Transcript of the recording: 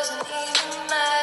doesn't even matter.